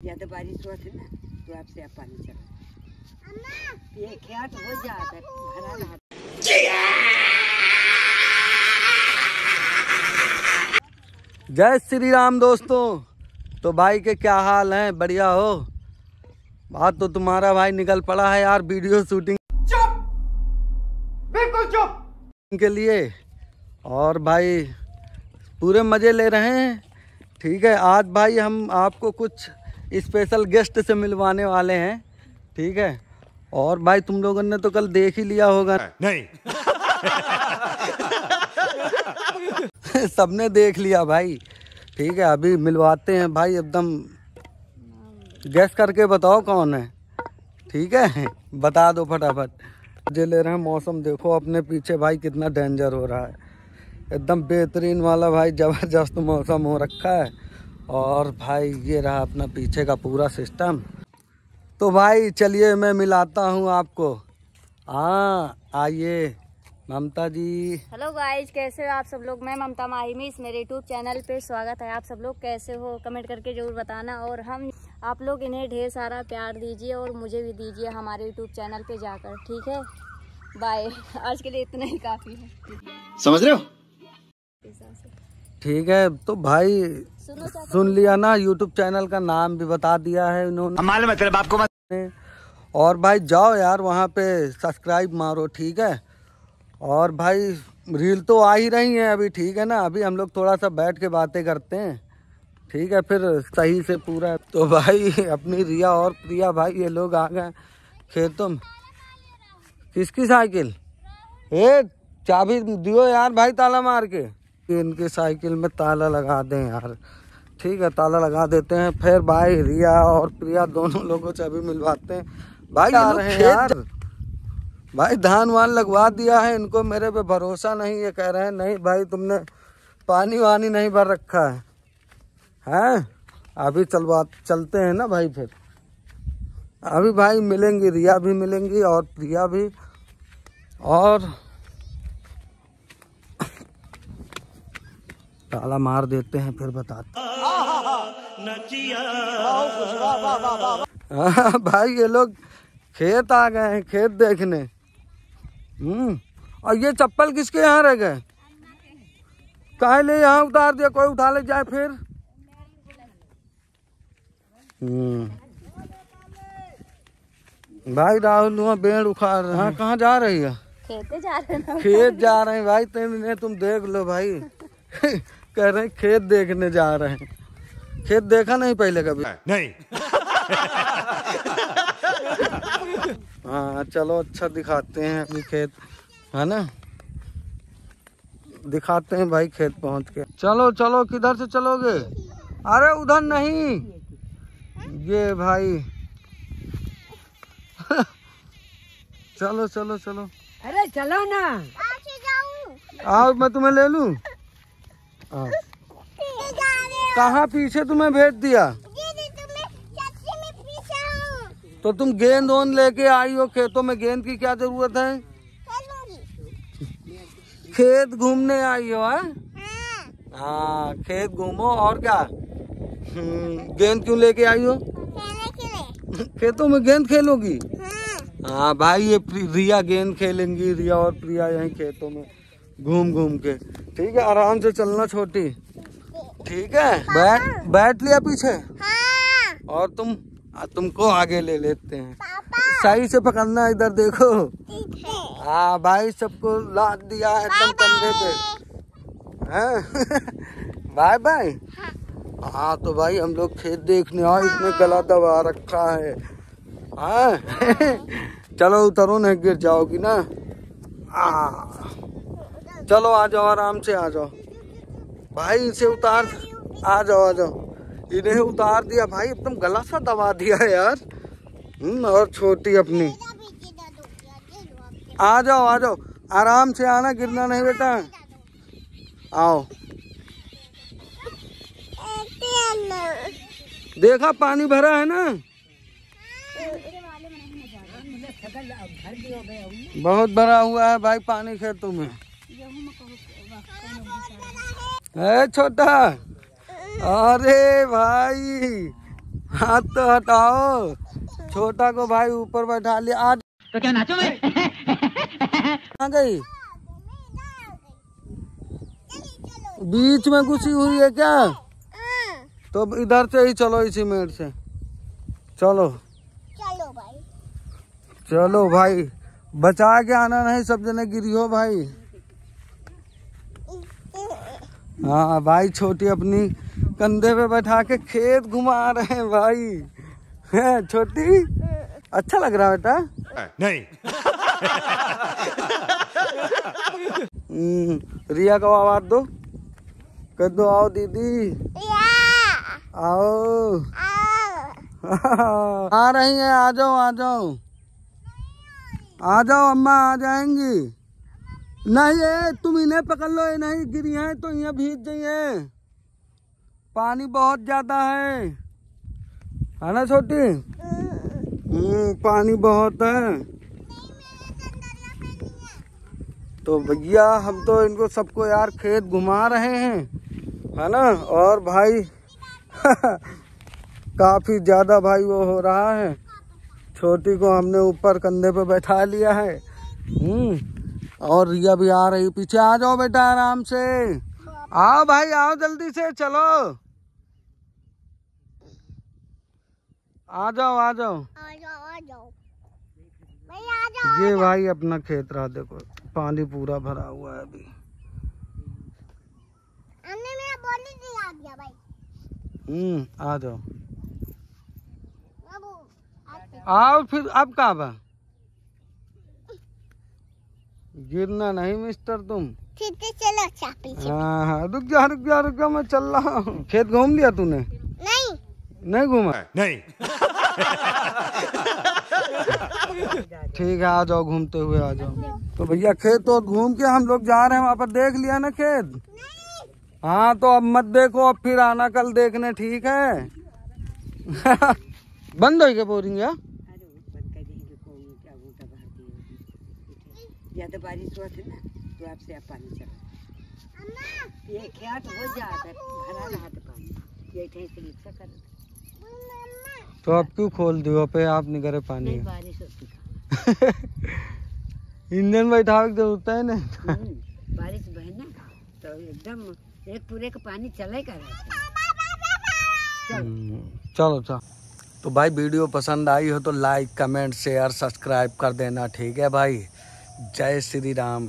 ज़्यादा बारिश हुआ थी ना तो आपसे आप पानी चला ये खेत हो जाता है भरा जय श्री राम दोस्तों। तो भाई के क्या हाल है? बढ़िया हो? बात तो तुम्हारा भाई निकल पड़ा है यार वीडियो शूटिंग। चुप! बिल्कुल चुप! के लिए। और भाई पूरे मज़े ले रहे हैं। ठीक है आज भाई हम आपको कुछ स्पेशल गेस्ट से मिलवाने वाले हैं ठीक है? और भाई तुम लोगों ने तो कल देख ही लिया होगा। नहीं। सबने देख लिया भाई ठीक है? अभी मिलवाते हैं भाई एकदम। गैस करके बताओ कौन है ठीक है? बता दो फटाफट। जे ले रहे हैं मौसम देखो अपने पीछे भाई कितना डेंजर हो रहा है। एकदम बेहतरीन वाला भाई ज़बरदस्त मौसम हो रखा है। और भाई ये रहा अपना पीछे का पूरा सिस्टम तो भाई चलिए मैं मिलाता हूँ आपको। हाँ आइए। ममता जी। हेलो गाइज़ कैसे हो आप सब लोग? मैं ममता माहिमी इस मेरे यूट्यूब चैनल पे स्वागत है। आप सब लोग कैसे हो? कमेंट करके ज़रूर बताना। और हम आप लोग इन्हें ढेर सारा प्यार दीजिए और मुझे भी दीजिए हमारे यूट्यूब चैनल पे जाकर। ठीक है? बाय आज के लिए इतना ही काफ़ी है। समझ रहे हो? ठीक है तो भाई सुन लिया ना यूट्यूब चैनल का नाम भी बता दिया है मालूम है तेरे बाप को मत और भाई जाओ यार वहाँ पे सब्सक्राइब मारो ठीक है? और भाई रील तो आ ही रही है अभी ठीक है ना? अभी हम लोग थोड़ा सा बैठ के बातें करते हैं। ठीक है फिर सही से पूरा। तो भाई अपनी रिया और प्रिया भाई ये लोग आ गए खेतों में। किसकी साइकिल? ए चाबी दियो यार भाई ताला मार के। इनकी साइकिल में ताला लगा दें यार। ठीक है ताला लगा देते हैं फिर भाई रिया और प्रिया दोनों लोगों से अभी मिलवाते हैं। भाई आ रहे हैं यार? भाई धान वान लगवा दिया है इनको मेरे पे भरोसा नहीं ये कह रहे हैं नहीं भाई तुमने पानी वानी नहीं भर रखा है। हैं? अभी चलवा चलते हैं ना भाई फिर। अभी भाई मिलेंगी रिया भी मिलेंगी और प्रिया भी। और ताला मार देते हैं फिर बताते हाँ, भाई ये लोग खेत आ गए हैं खेत देखने। हम्म और ये चप्पल किसके यहाँ रह गए? काहे ले यहाँ उतार दिया कोई उठा ले जाए फिर। हम्म। भाई राहुल वहाँ बेड़ उखाड़ रहे हैं। कहाँ जा रही है? खेते जा रहे हैं। खेत जा रहे हैं। भाई तुमने तुम देख लो भाई। कह रहे हैं खेत देखने जा रहे हैं। खेत देखा नहीं पहले कभी? नहीं। हाँ चलो अच्छा दिखाते हैं अभी खेत है ना? दिखाते हैं भाई खेत पहुँच के। चलो चलो किधर से चलोगे? अरे उधर नहीं। ये भाई। चलो चलो चलो। अरे चलो ना। आओ मैं तुम्हें ले लूँ? आओ। कहाँ पीछे तुम्हें भेज दिया? तो तुम गेंद ओंद लेके आई हो खेतों में गेंद की क्या ज़रूरत है? खेत घूमने आई हो हाँ? हाँ खेत घूमो और क्या? हम्म, गेंद क्यों लेके आई हो? खेतों में गेंद खेलोगी? हाँ भाई ये रिया गेंद खेलेंगी रिया और प्रिया यहीं खेतों में घूम घूम के। ठीक है आराम से चलना छोटी। ठीक है? बैठ बैठ लिया पीछे। और तुम तुमको आगे ले लेते हैं। सही से पकड़ना इधर देखो। हाँ। भाई सबको लाद दिया है एकदम कंधे पे। हैं? बाय बाय हाँ तो भाई हम लोग खेत देखने आए इसने गला दबा रखा है। हाँ। चलो उतरो नहीं गिर जाओगी ना। हाँ। चलो आ जाओ आराम से आ जाओ। भाई इसे उतार आ जाओ आ जाओ। इन्हें उतार दिया। भाई एकदम गला सा दबा दिया यार। हम्म, और छोटी अपनी। आ जाओ आ जाओ। आराम से आना गिरना नहीं बेटा। आओ। देखा पानी भरा है ना? बहुत भरा हुआ है भाई पानी खेतों में। है छोटा। अरे भाई हाथ तो हटाओ। छोटा को भाई ऊपर बैठा लिया। आज तो क्या नाचो मैं? कहाँ गई? बीच में घुसी हुई है क्या? तो इधर से ही चलो इसी मेड़ से। चलो। चलो भाई। चलो भाई। बचा के आना नहीं सब जने गिरी हो भाई। हाँ भाई छोटी अपनी कंधे पे बैठा के खेत घुमा रहे हैं भाई। है छोटी? अच्छा लग रहा बेटा। नहीं। हम्म, रिया को आवाज़ दो। कह दो आओ दीदी। आओ आओ। आ रही है आ जाओ आ जाओ। आ जाओ अम्मा आ जाएँगी। नहीं है, तुम इन्हें पकड़ लो ये नहीं गिरी हैं तो यहाँ भीग हैं। पानी बहुत ज़्यादा है। है ना छोटी? हम्म पानी बहुत है। तो भैया, हम तो इनको सबको यार खेत घुमा रहे हैं, है ना? और भाई, काफ़ी ज़्यादा भाई वो हो रहा है। छोटी को हमने ऊपर कंधे पे बैठा लिया है। हम्म। और रिया भी आ रही पीछे आ जाओ बेटा आराम से। आओ भाई आओ जल्दी से चलो। आ जाओ आ जाओ। ये भाई अपना खेत रहा देखो पानी पूरा भरा हुआ है अभी। हम्म आ जाओ। आओ फिर अब कहाँ गिरना नहीं मिस्टर तुम। ठीक है चलो अच्छा पीछे हाँ हाँ रुक जा रुक जा रुक जा मैं चल रहा हूँ। खेत घूम लिया तूने? नहीं। नहीं घूमा? नहीं। ठीक है आ जाओ घूमते हुए आ जाओ। तो भैया खेत तो घूम के हम लोग जा रहे हैं वहाँ पर देख लिया ना खेत? हाँ तो अब मत देखो अब फिर आना कल देखने ठीक है? बंद हो गया बोरिंग यार अरे बंद कर देंगे को क्या बूटा भर दिए ज़्यादा बारिश हुआ थी ना तो आपसे अब पानी चला ये खेत हो जाता भरा रहा था पानी। ये से रिक्शा कर। तो अब क्यों खोल दियो? पे आप नहीं करे पानी। नहीं बारिश होती इंजन बैठा के ज़रूरत है ना। हम्म, बारिश बहे ना तो एकदम एक पूरे का पानी चले। कर हम्म, चलो चलो। तो भाई वीडियो पसंद आई हो तो लाइक कमेंट शेयर सब्सक्राइब कर देना ठीक है भाई? जय श्री राम।